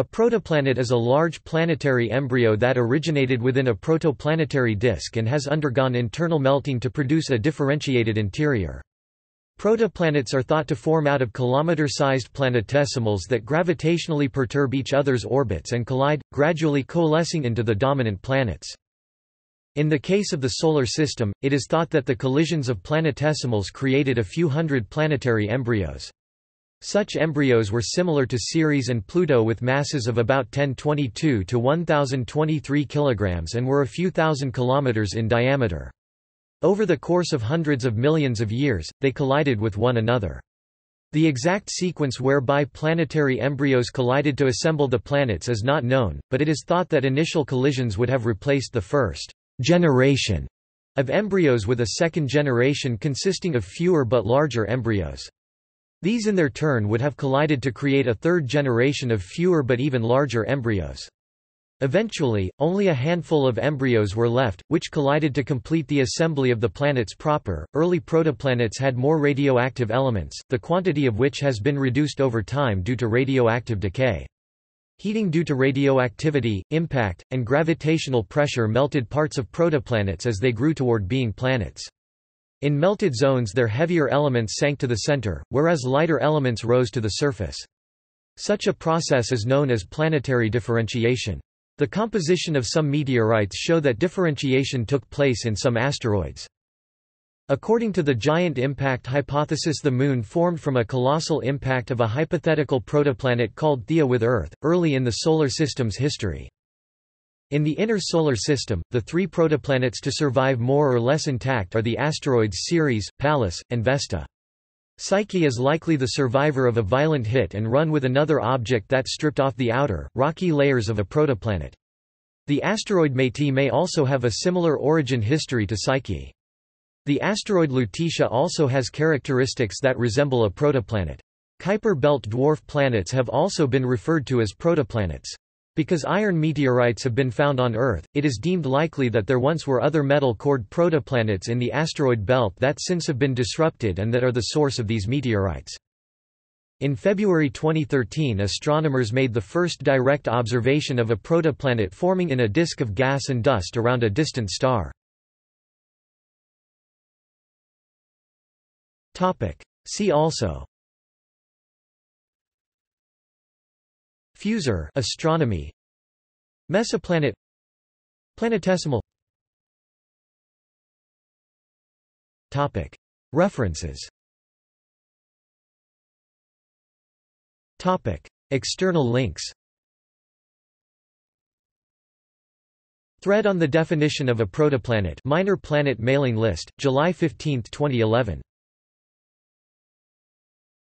A protoplanet is a large planetary embryo that originated within a protoplanetary disk and has undergone internal melting to produce a differentiated interior. Protoplanets are thought to form out of kilometer-sized planetesimals that gravitationally perturb each other's orbits and collide, gradually coalescing into the dominant planets. In the case of the Solar System, it is thought that the collisions of planetesimals created a few hundred planetary embryos. Such embryos were similar to Ceres and Pluto with masses of about 1022 to 1023 kg and were a few thousand kilometers in diameter. Over the course of hundreds of millions of years, they collided with one another. The exact sequence whereby planetary embryos collided to assemble the planets is not known, but it is thought that initial collisions would have replaced the first generation of embryos with a second generation consisting of fewer but larger embryos. These in their turn would have collided to create a third generation of fewer but even larger embryos. Eventually, only a handful of embryos were left, which collided to complete the assembly of the planets proper. Early protoplanets had more radioactive elements, the quantity of which has been reduced over time due to radioactive decay. Heating due to radioactivity, impact, and gravitational pressure melted parts of protoplanets as they grew toward being planets. In melted zones their heavier elements sank to the center, whereas lighter elements rose to the surface. Such a process is known as planetary differentiation. The composition of some meteorites show that differentiation took place in some asteroids. According to the giant impact hypothesis the Moon formed from a colossal impact of a hypothetical protoplanet called Theia with Earth, early in the Solar System's history. In the inner Solar System, the three protoplanets to survive more or less intact are the asteroids Ceres, Pallas, and Vesta. Psyche is likely the survivor of a violent hit and run with another object that stripped off the outer, rocky layers of a protoplanet. The asteroid Métis may also have a similar origin history to Psyche. The asteroid Lutetia also has characteristics that resemble a protoplanet. Kuiper belt dwarf planets have also been referred to as protoplanets. Because iron meteorites have been found on Earth, it is deemed likely that there once were other metal-cored protoplanets in the asteroid belt that since have been disrupted and that are the source of these meteorites. In February 2013 astronomers made the first direct observation of a protoplanet forming in a disk of gas and dust around a distant star. See also Fusor astronomy. Mesoplanet. Planetesimal. Topic. References. Topic. External links. Thread on the definition of a protoplanet. Minor planet mailing list. July 15, 2011